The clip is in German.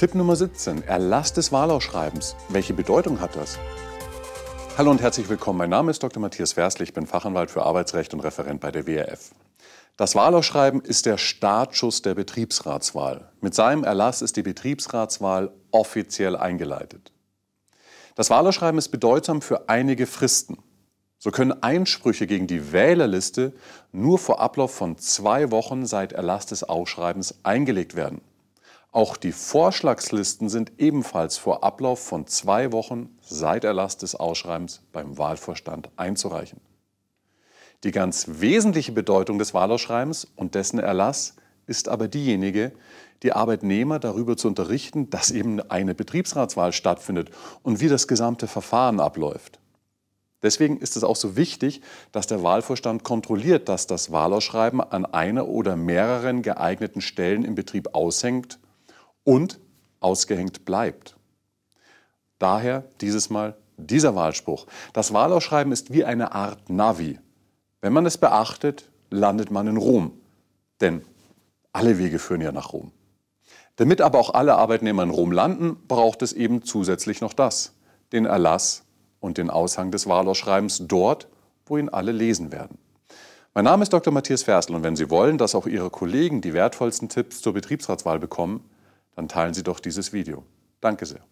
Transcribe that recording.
Tipp Nummer 17. Erlass des Wahlausschreibens. Welche Bedeutung hat das? Hallo und herzlich willkommen. Mein Name ist Dr. Matthias Versli. Ich bin Fachanwalt für Arbeitsrecht und Referent bei der WRF. Das Wahlausschreiben ist der Startschuss der Betriebsratswahl. Mit seinem Erlass ist die Betriebsratswahl offiziell eingeleitet. Das Wahlausschreiben ist bedeutsam für einige Fristen. So können Einsprüche gegen die Wählerliste nur vor Ablauf von zwei Wochen seit Erlass des Ausschreibens eingelegt werden. Auch die Vorschlagslisten sind ebenfalls vor Ablauf von zwei Wochen seit Erlass des Ausschreibens beim Wahlvorstand einzureichen. Die ganz wesentliche Bedeutung des Wahlausschreibens und dessen Erlass ist aber diejenige, die Arbeitnehmer darüber zu unterrichten, dass eben eine Betriebsratswahl stattfindet und wie das gesamte Verfahren abläuft. Deswegen ist es auch so wichtig, dass der Wahlvorstand kontrolliert, dass das Wahlausschreiben an einer oder mehreren geeigneten Stellen im Betrieb aushängt und ausgehängt bleibt. Daher dieses Mal dieser Wahlspruch. Das Wahlausschreiben ist wie eine Art Navi. Wenn man es beachtet, landet man in Rom. Denn alle Wege führen ja nach Rom. Damit aber auch alle Arbeitnehmer in Rom landen, braucht es eben zusätzlich noch das, den Erlass und den Aushang des Wahlausschreibens dort, wo ihn alle lesen werden. Mein Name ist Dr. Matthias Ferstel und wenn Sie wollen, dass auch Ihre Kollegen die wertvollsten Tipps zur Betriebsratswahl bekommen, dann teilen Sie doch dieses Video. Danke sehr.